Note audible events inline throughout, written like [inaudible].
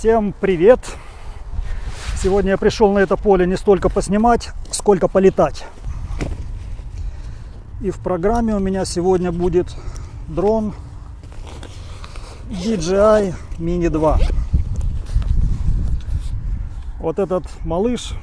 Всем привет! Сегодня я пришел на это поле не столько поснимать, сколько полетать. И в программе у меня сегодня будет дрон DJI Mini 2. Вот этот малыш,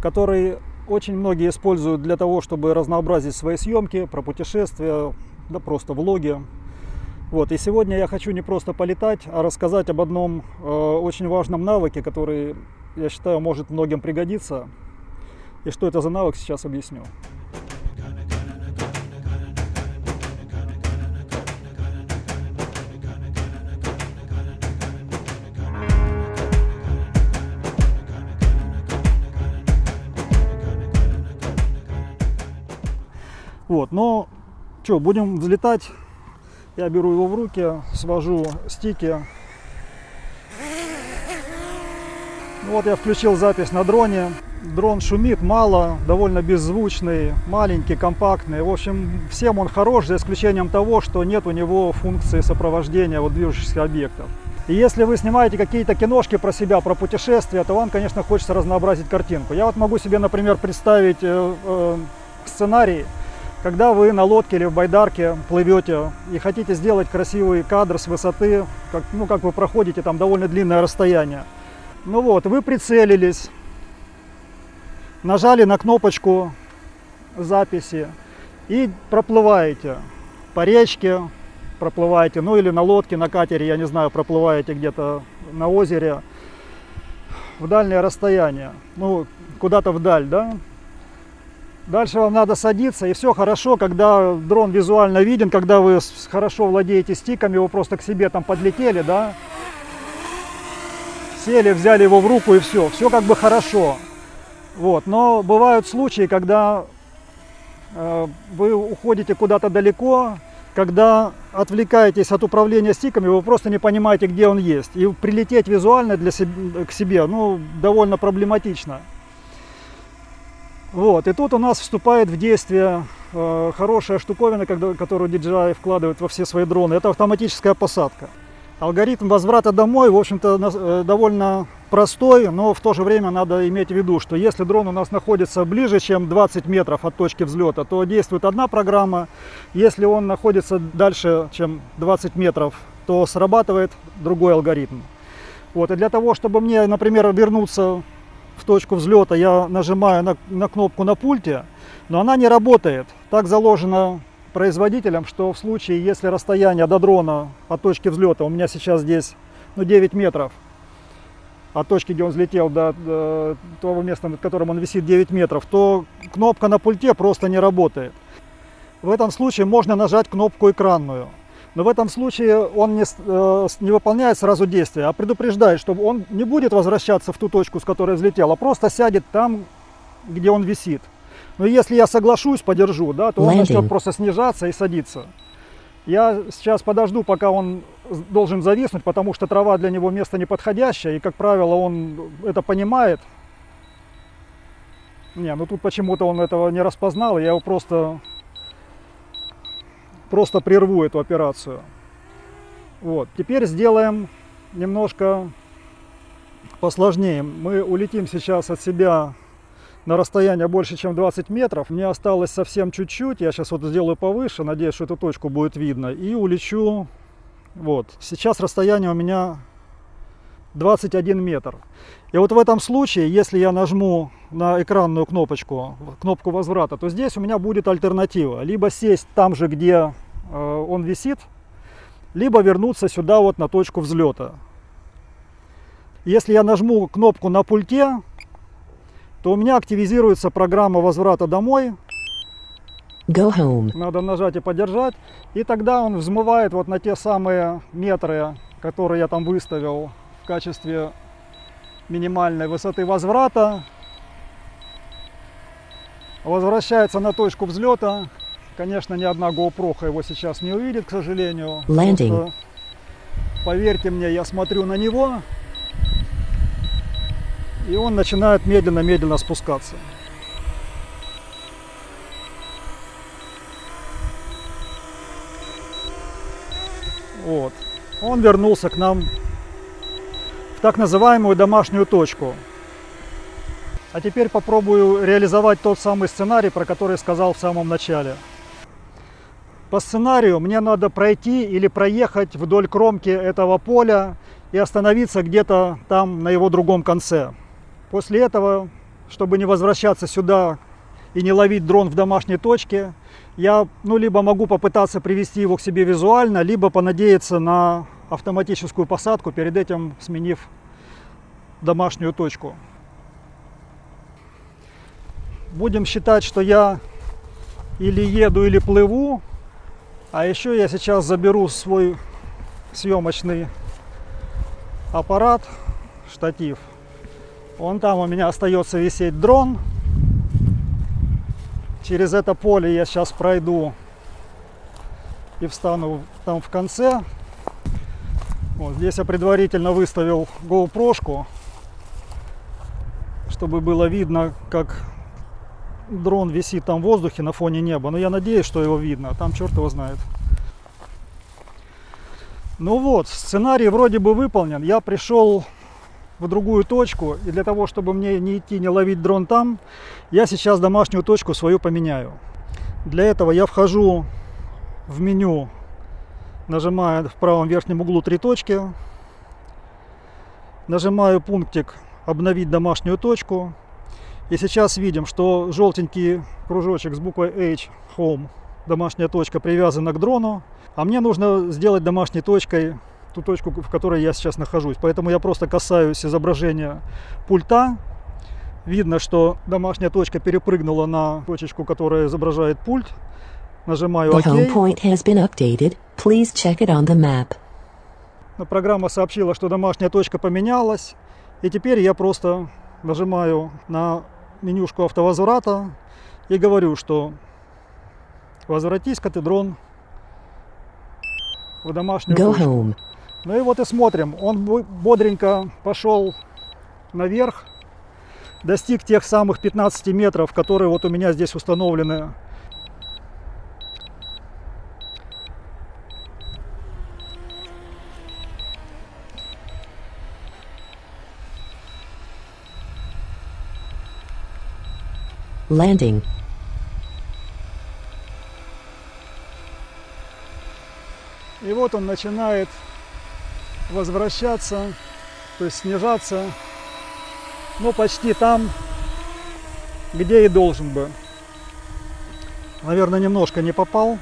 который очень многие используют для того, чтобы разнообразить свои съемки про путешествия, да просто влоги. Вот, и сегодня я хочу не просто полетать, а рассказать об одном э, очень важном навыке, который, я считаю, может многим пригодиться. И что это за навык, сейчас объясню. Вот, но что, будем взлетать. Я беру его в руки, свожу стики. Вот я включил запись на дроне. Дрон шумит мало, довольно беззвучный, маленький, компактный. В общем, всем он хорош, за исключением того, что нет у него функции сопровождения вот движущихся объектов. И если вы снимаете какие-то киношки про себя, про путешествия, то вам, конечно, хочется разнообразить картинку. Я вот могу себе, например, представить э, э, сценарий, когда вы на лодке или в байдарке плывете и хотите сделать красивый кадр с высоты, как, ну, как вы проходите там довольно длинное расстояние. Ну вот, вы прицелились, нажали на кнопочку записи и проплываете. По речке, проплываете, ну или на лодке, на катере, я не знаю, проплываете где-то на озере в дальнее расстояние, ну куда-то вдаль, да, Дальше вам надо садиться, и все хорошо, когда дрон визуально виден, когда вы хорошо владеете стиками, вы просто к себе там подлетели, да, сели, взяли его в руку и все, все как бы хорошо. Вот, но бывают случаи, когда э, вы уходите куда-то далеко, когда отвлекаетесь от управления стиками, вы просто не понимаете, где он есть. И прилететь визуально для себе, к себе, ну, довольно проблематично. Вот, и тут у нас вступает в действие э, хорошая штуковина, когда, которую DJI вкладывает во все свои дроны. Это автоматическая посадка. Алгоритм возврата домой, в общем-то, э, довольно простой, но в то же время надо иметь в виду, что если дрон у нас находится ближе, чем 20 метров от точки взлета, то действует одна программа. Если он находится дальше, чем 20 метров, то срабатывает другой алгоритм. Вот, и для того, чтобы мне, например, вернуться в точку взлета я нажимаю на, на кнопку на пульте, но она не работает. Так заложено производителем, что в случае, если расстояние до дрона от точки взлета, у меня сейчас здесь ну, 9 метров, от точки, где он взлетел до, до того места, над которым он висит 9 метров, то кнопка на пульте просто не работает. В этом случае можно нажать кнопку экранную. Но в этом случае он не, э, не выполняет сразу действия, а предупреждает, что он не будет возвращаться в ту точку, с которой взлетел, а просто сядет там, где он висит. Но если я соглашусь, подержу, да, то он начнет просто снижаться и садиться. Я сейчас подожду, пока он должен зависнуть, потому что трава для него место неподходящее, и, как правило, он это понимает. Не, ну тут почему-то он этого не распознал, я его просто просто прерву эту операцию. Вот. Теперь сделаем немножко посложнее. Мы улетим сейчас от себя на расстояние больше, чем 20 метров. Мне осталось совсем чуть-чуть. Я сейчас вот сделаю повыше, надеюсь, что эту точку будет видно. И улечу. Вот. Сейчас расстояние у меня 21 метр. И вот в этом случае, если я нажму на экранную кнопочку, кнопку возврата, то здесь у меня будет альтернатива. Либо сесть там же, где э, он висит, либо вернуться сюда вот на точку взлета. Если я нажму кнопку на пульте, то у меня активизируется программа возврата домой. Go home. Надо нажать и подержать. И тогда он взмывает вот на те самые метры, которые я там выставил в качестве минимальной высоты возврата. Возвращается на точку взлета. Конечно, ни одна GoPro его сейчас не увидит, к сожалению. Landing. поверьте мне, я смотрю на него, и он начинает медленно-медленно спускаться. Вот. Он вернулся к нам в так называемую домашнюю точку. А теперь попробую реализовать тот самый сценарий, про который сказал в самом начале. По сценарию мне надо пройти или проехать вдоль кромки этого поля и остановиться где-то там на его другом конце. После этого, чтобы не возвращаться сюда и не ловить дрон в домашней точке, я ну, либо могу попытаться привести его к себе визуально, либо понадеяться на автоматическую посадку, перед этим сменив домашнюю точку. Будем считать, что я или еду, или плыву. А еще я сейчас заберу свой съемочный аппарат, штатив. Вон там у меня остается висеть дрон. Через это поле я сейчас пройду и встану там в конце. Вот здесь я предварительно выставил GoPro, чтобы было видно, как дрон висит там в воздухе на фоне неба. Но я надеюсь, что его видно. Там черт его знает. Ну вот, сценарий вроде бы выполнен. Я пришел в другую точку. И для того, чтобы мне не идти, не ловить дрон там, я сейчас домашнюю точку свою поменяю. Для этого я вхожу в меню, нажимая в правом верхнем углу три точки. Нажимаю пунктик «Обновить домашнюю точку». И сейчас видим, что желтенький кружочек с буквой H, Home, домашняя точка, привязана к дрону. А мне нужно сделать домашней точкой ту точку, в которой я сейчас нахожусь. Поэтому я просто касаюсь изображения пульта. Видно, что домашняя точка перепрыгнула на точечку, которая изображает пульт. Нажимаю ОК. Но программа сообщила, что домашняя точка поменялась. И теперь я просто нажимаю на менюшку автовозврата и говорю, что возвратись-ка ты, дрон, в домашнюю Go точку. home. Ну и вот и смотрим. Он бо- бодренько пошел наверх, достиг тех самых 15 метров, которые вот у меня здесь установлены. Landing. И вот он начинает возвращаться, то есть снижаться, ну почти там, где и должен бы. Наверное, немножко не попал.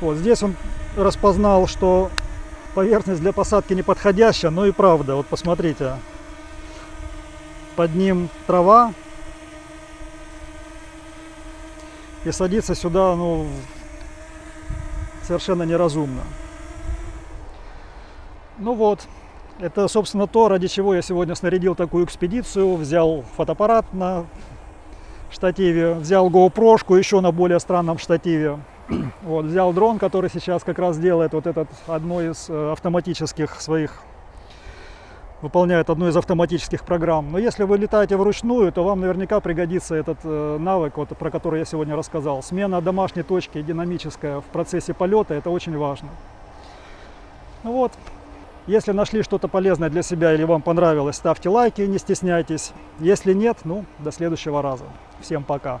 Вот здесь он распознал, что поверхность для посадки неподходящая, но и правда, вот посмотрите, под ним трава, и садиться сюда, ну, совершенно неразумно. Ну вот, это, собственно, то, ради чего я сегодня снарядил такую экспедицию. Взял фотоаппарат на штативе, взял GoPro еще на более странном штативе. [clears throat] Вот, взял дрон, который сейчас как раз делает вот этот одно из э, автоматических своих выполняет одну из автоматических программ. Но если вы летаете вручную, то вам наверняка пригодится этот э, навык, вот, про который я сегодня рассказал. Смена домашней точки динамическая в процессе полета – это очень важно. Ну вот, если нашли что-то полезное для себя или вам понравилось, ставьте лайки, не стесняйтесь. Если нет, ну, до следующего раза. Всем пока.